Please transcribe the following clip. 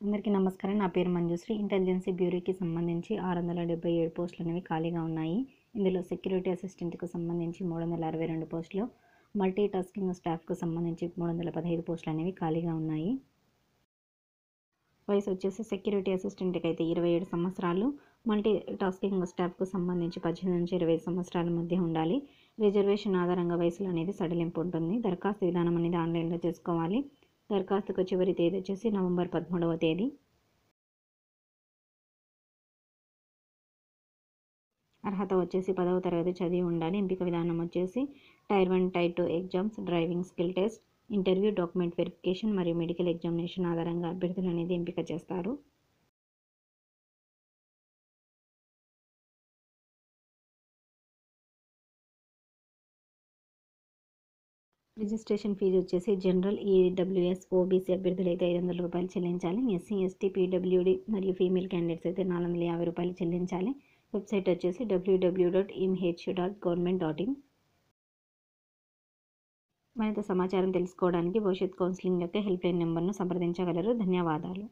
అందరికీ నమస్కారం. నా పేరు మంజుశ్రీ. ఇంటెలిజెన్సీ బ్యూరోకి సంబంధించి ఆరు వందల డెబ్బై ఏడు పోస్టులు అనేవి ఖాళీగా ఉన్నాయి. ఇందులో సెక్యూరిటీ అసిస్టెంట్కు సంబంధించి మూడు వందల అరవై రెండు పోస్టులు మల్టీ టాస్కింగ్ స్టాఫ్కు సంబంధించి మూడు వందల పదహైదు పోస్టులు అనేవి ఖాళీగా ఉన్నాయి. వయసు వచ్చేసి సెక్యూరిటీ అసిస్టెంట్కి అయితే ఇరవై ఏడు సంవత్సరాలు మల్టీ టాస్కింగ్ స్టాఫ్కు సంబంధించి పద్దెనిమిది నుంచి ఇరవై సంవత్సరాల మధ్య ఉండాలి. రిజర్వేషన్ ఆధారంగా వయసులో అనేది సడలింపు ఉంటుంది. దరఖాస్తు విధానం అనేది ఆన్లైన్లో చేసుకోవాలి. దరఖాస్తుకు చివరి తేదీ వచ్చేసి నవంబర్ పదమూడవ తేదీ. అర్హత వచ్చేసి పదవ తరగతి చదివి ఉండాలి. ఎంపిక విధానం వచ్చేసి tier one tier two exams driving skill test interview document verification మరియు మెడికల్ ఎగ్జామినేషన్ ఆధారంగా అభ్యర్థులు అనేది ఎంపిక చేస్తారు. రిజిస్ట్రేషన్ ఫీజు వచ్చేసి జనరల్ ఈడబ్ల్యూఎస్ ఓబీసీ అభ్యర్థులు అయితే ఐదు వందల రూపాయలు చెల్లించాలి. ఎస్సీ ఎస్టీ పీడబ్ల్యూడి మరియు ఫీమేల్ క్యాండిడేట్స్ అయితే నాలుగు వందల యాభై రూపాయలు చెల్లించాలి. వెబ్సైట్ వచ్చేసి WWW dot MH dot government dot in. మరింత సమాచారం తెలుసుకోవడానికి భవిష్యత్ కౌన్సిలింగ్ యొక్క హెల్ప్లైన్ నెంబర్ను సంప్రదించగలరు. ధన్యవాదాలు.